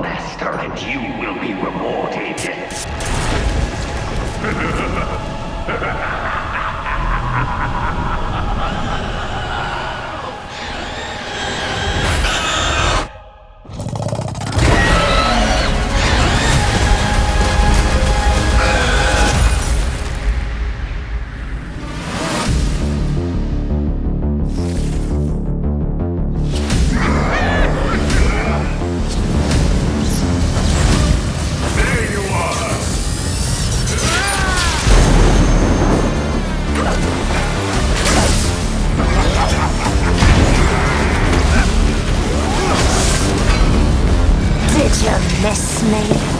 master, and you will be rewarded. Did you miss me?